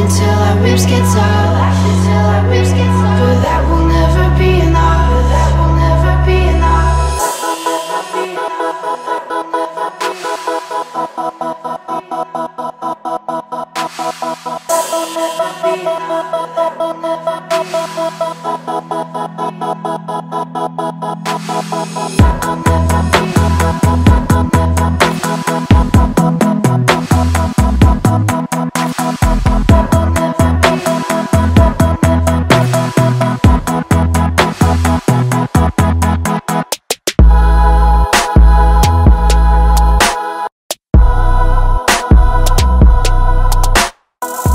until our ribs get tall. But that will never be enough. That will never be enough. That will never be enough. Oh.